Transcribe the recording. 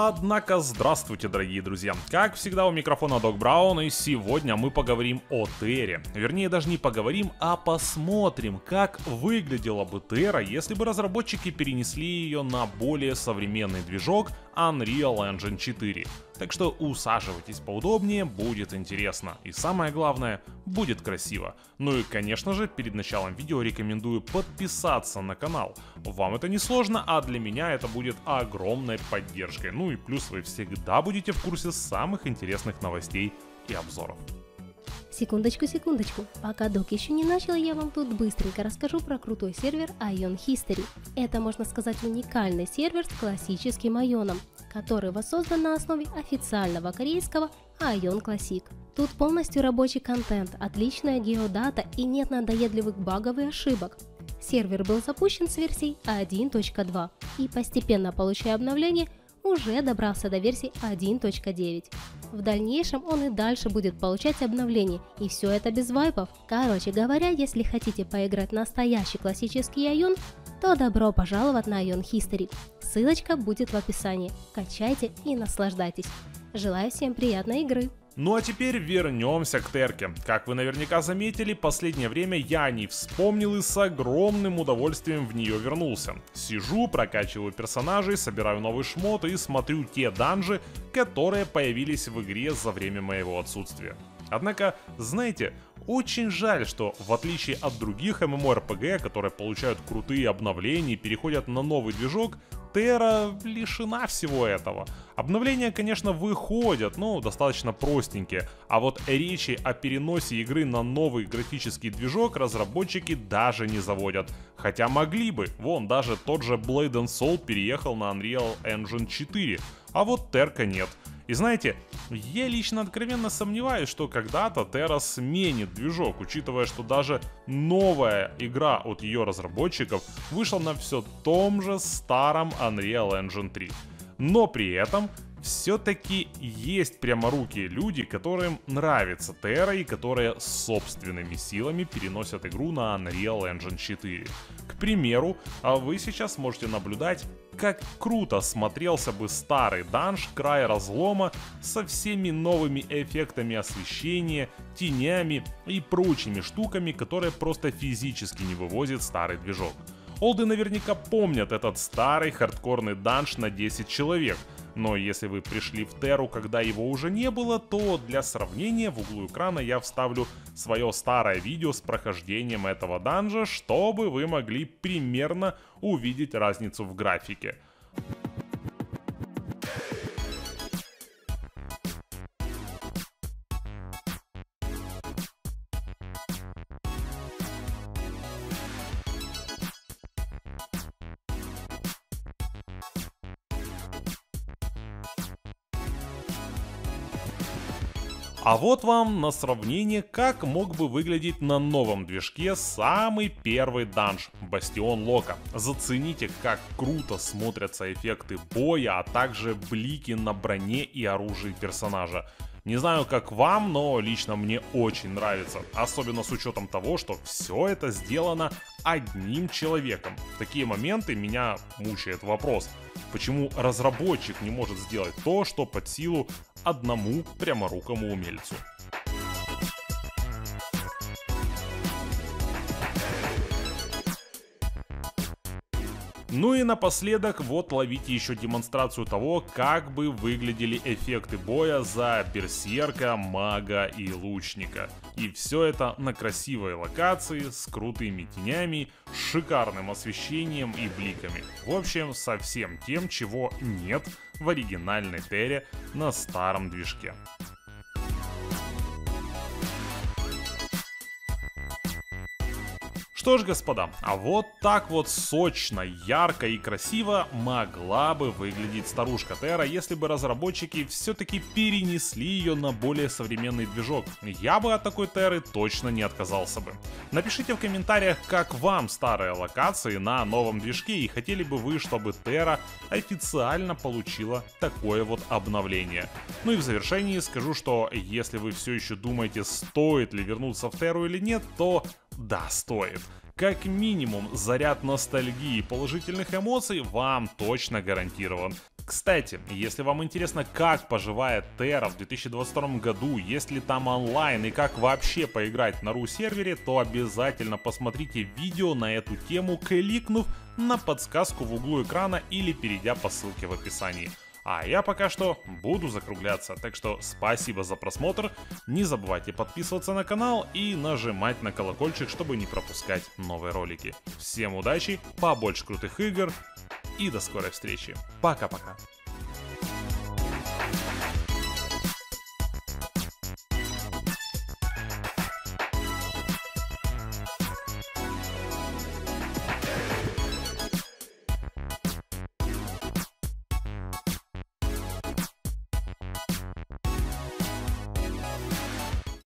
Однако, здравствуйте, дорогие друзья. Как всегда, у микрофона Док Браун, и сегодня мы поговорим о Терре. Вернее, даже не поговорим, а посмотрим, как выглядела бы Терра, если бы разработчики перенесли ее на более современный движок Unreal Engine 4. Так что усаживайтесь поудобнее, будет интересно. И самое главное, будет красиво. Ну и конечно же, перед началом видео рекомендую подписаться на канал. Вам это не сложно, а для меня это будет огромной поддержкой. Ну и плюс вы всегда будете в курсе самых интересных новостей и обзоров. Секундочку, секундочку. Пока док еще не начал, я вам тут быстренько расскажу про крутой сервер Ion History. Это, можно сказать, уникальный сервер с классическим айоном, который воссоздан на основе официального корейского Ion Classic. Тут полностью рабочий контент, отличная геодата и нет надоедливых багов и ошибок. Сервер был запущен с версией 1.2 и постепенно получая обновления уже добрался до версии 1.9. В дальнейшем он и дальше будет получать обновления, и все это без вайпов. Короче говоря, если хотите поиграть настоящий классический Айон, то добро пожаловать на Ion History. Ссылочка будет в описании. Качайте и наслаждайтесь. Желаю всем приятной игры! Ну а теперь вернемся к Терке. Как вы наверняка заметили, последнее время я о ней вспомнил и с огромным удовольствием в нее вернулся. Сижу, прокачиваю персонажей, собираю новый шмот и смотрю те данжи, которые появились в игре за время моего отсутствия. Однако, знаете, очень жаль, что в отличие от других MMORPG, которые получают крутые обновления и переходят на новый движок, Терра лишена всего этого. Обновления, конечно, выходят, но достаточно простенькие, а вот речи о переносе игры на новый графический движок разработчики даже не заводят. Хотя могли бы, вон даже тот же Blade and Soul переехал на Unreal Engine 4, а вот Терка нет. И знаете, я лично откровенно сомневаюсь, что когда-то Terra сменит движок, учитывая, что даже новая игра от ее разработчиков вышла на все том же старом Unreal Engine 3. Но при этом все-таки есть пряморукие люди, которым нравится Terra и которые собственными силами переносят игру на Unreal Engine 4. К примеру, а вы сейчас можете наблюдать, как круто смотрелся бы старый данж Край Разлома со всеми новыми эффектами освещения, тенями и прочими штуками, которые просто физически не вывозит старый движок. Олды наверняка помнят этот старый хардкорный данж на 10 человек – но если вы пришли в Терру, когда его уже не было, то для сравнения в углу экрана я вставлю свое старое видео с прохождением этого данжа, чтобы вы могли примерно увидеть разницу в графике. А вот вам на сравнение, как мог бы выглядеть на новом движке самый первый данж Бастион Лока. Зацените, как круто смотрятся эффекты боя, а также блики на броне и оружии персонажа. Не знаю, как вам, но лично мне очень нравится. Особенно с учетом того, что все это сделано одним человеком. В такие моменты меня мучает вопрос, почему разработчик не может сделать то, что под силу одному пряморукому умельцу. Ну и напоследок, вот ловите еще демонстрацию того, как бы выглядели эффекты боя за берсерка, мага и лучника. И все это на красивой локации, с крутыми тенями, шикарным освещением и бликами. В общем, совсем тем, чего нет в оригинальной Терре на старом движке. Что ж, господа, а вот так вот сочно, ярко и красиво могла бы выглядеть старушка Терра, если бы разработчики все-таки перенесли ее на более современный движок. Я бы от такой Терры точно не отказался бы. Напишите в комментариях, как вам старые локации на новом движке и хотели бы вы, чтобы Терра официально получила такое вот обновление. Ну и в завершении скажу, что если вы все еще думаете, стоит ли вернуться в Терру или нет, то да, стоит. Как минимум, заряд ностальгии и положительных эмоций вам точно гарантирован. Кстати, если вам интересно, как поживает Terra в 2022 году, есть ли там онлайн и как вообще поиграть на RU сервере, то обязательно посмотрите видео на эту тему, кликнув на подсказку в углу экрана или перейдя по ссылке в описании. А я пока что буду закругляться, так что спасибо за просмотр, не забывайте подписываться на канал и нажимать на колокольчик, чтобы не пропускать новые ролики. Всем удачи, побольше крутых игр и до скорой встречи. Пока-пока.